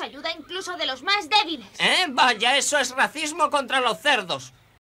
ayuda incluso de los más débiles. ¿Eh? Vaya, eso es racismo contra los cerdos.